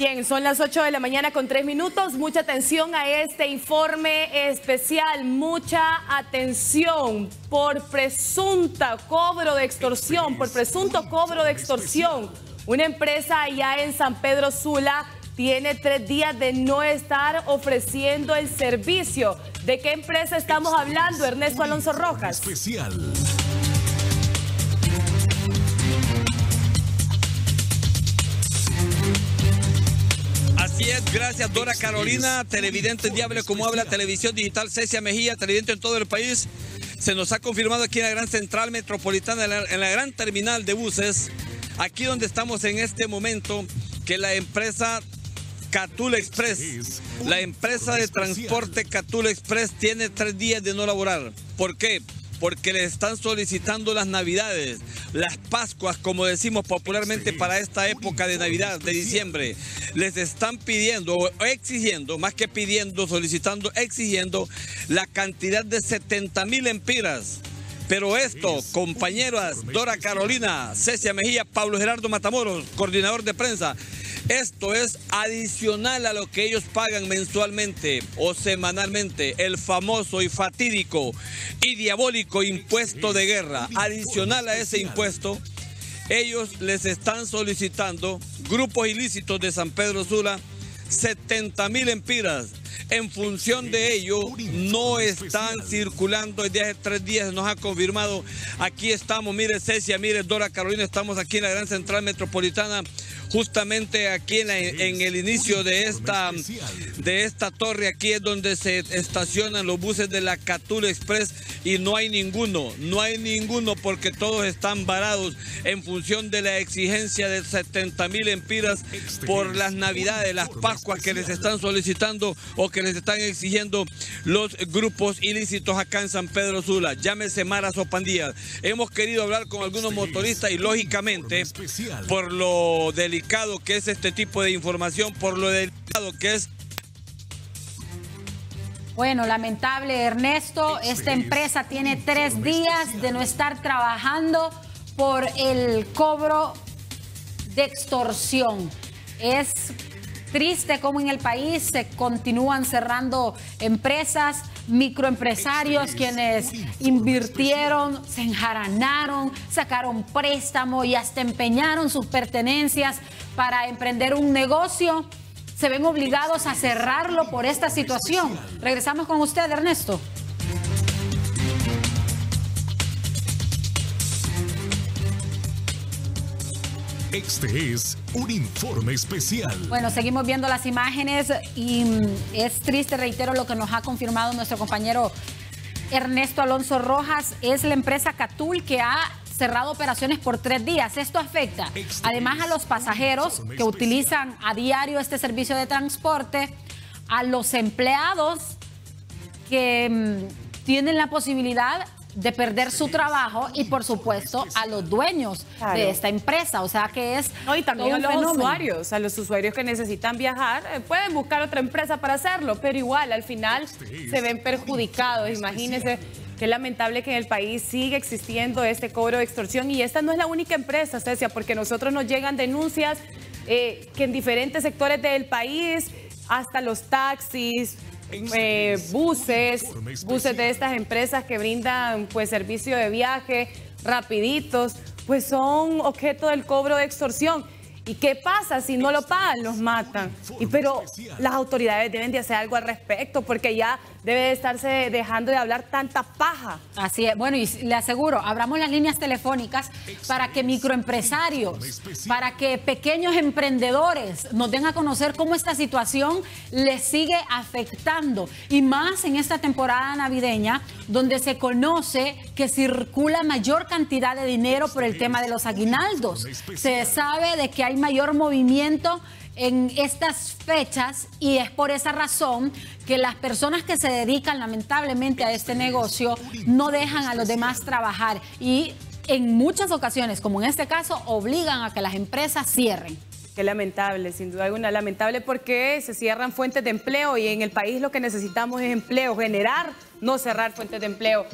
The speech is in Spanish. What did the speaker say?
Bien, son las 8 de la mañana con 3 minutos. Mucha atención a este informe especial. Mucha atención por presunta cobro de extorsión, por presunto cobro de extorsión. Una empresa allá en San Pedro Sula tiene tres días de no estar ofreciendo el servicio. ¿De qué empresa estamos hablando, Ernesto Alonso Rojas? Especial. Gracias Dora Carolina, televidente Diable como habla, televisión digital Cecia Mejía, televidente en todo el país. Se nos ha confirmado aquí en la gran central metropolitana, en la, gran terminal de buses, aquí donde estamos en este momento, que la empresa Catul Express, la empresa de transporte Catul Express tiene tres días de no laborar. ¿Por qué? Porque les están solicitando las navidades, las Pascuas, como decimos popularmente para esta época de Navidad, de diciembre. Les están pidiendo o exigiendo, más que pidiendo, solicitando, exigiendo la cantidad de 70 mil empiras. Pero esto, compañeras, Dora Carolina, Cecia Mejía, Pablo Gerardo Matamoros, coordinador de prensa, esto es adicional a lo que ellos pagan mensualmente o semanalmente, el famoso y fatídico y diabólico impuesto de guerra. Adicional a ese impuesto, ellos les están solicitando, grupos ilícitos de San Pedro Sula, 70 mil empiras. En función de ello, no están circulando desde hace tres días, nos ha confirmado. Aquí estamos, mire Cecia, mire Dora Carolina, estamos aquí en la Gran Central Metropolitana justamente aquí en, el inicio de esta, de esta torre, aquí es donde se estacionan los buses de la Catul Express y no hay ninguno, no hay ninguno porque todos están varados en función de la exigencia de 70 mil empiras por las navidades, las pascuas que les están solicitando o que les están exigiendo los grupos ilícitos acá en San Pedro Sula, llámese maras o pandillas. Hemos querido hablar con algunos motoristas y lógicamente por lo delicado que es este tipo de información, por lo delicado que es bueno, lamentable Ernesto, esta empresa tiene tres días de no estar trabajando por el cobro de extorsión. Es triste cómo en el país se continúan cerrando empresas, microempresarios quienes invirtieron, se enjaranaron, sacaron préstamo y hasta empeñaron sus pertenencias para emprender un negocio, se ven obligados a cerrarlo por esta situación. Regresamos con usted, Ernesto. Este es un informe especial. Bueno, seguimos viendo las imágenes y mm, es triste, reitero, lo que nos ha confirmado nuestro compañero Ernesto Alonso Rojas. Es la empresa Catul que ha cerrado operaciones por tres días. Esto afecta además a los pasajeros que utilizan a diario este servicio de transporte, a los empleados que mm, tienen la posibilidad de perder su trabajo y por supuesto a los dueños de esta empresa, o sea que es no, y también a los usuarios, a los usuarios que necesitan viajar, eh, pueden buscar otra empresa para hacerlo, pero igual al final se ven perjudicados, imagínense Qué lamentable que en el país sigue existiendo este cobro de extorsión. Y esta no es la única empresa, Cecia, porque nosotros nos llegan denuncias eh, que en diferentes sectores del país, hasta los taxis, eh, buses, buses de estas empresas que brindan pues servicio de viaje rapiditos, pues son objeto del cobro de extorsión. ¿Y qué pasa si no lo pagan? Los matan. Y pero las autoridades deben de hacer algo al respecto porque ya debe de estarse dejando de hablar tanta paja. Así es. Bueno, y le aseguro, abramos las líneas telefónicas para que microempresarios, para que pequeños emprendedores nos den a conocer cómo esta situación les sigue afectando. Y más en esta temporada navideña, donde se conoce que circula mayor cantidad de dinero por el tema de los aguinaldos. Se sabe de que hay mayor movimiento en estas fechas y es por esa razón que las personas que se dedican lamentablemente a este negocio no dejan a los demás trabajar y en muchas ocasiones, como en este caso, obligan a que las empresas cierren. Qué lamentable, sin duda alguna, lamentable porque se cierran fuentes de empleo y en el país lo que necesitamos es empleo, generar, no cerrar fuentes de empleo.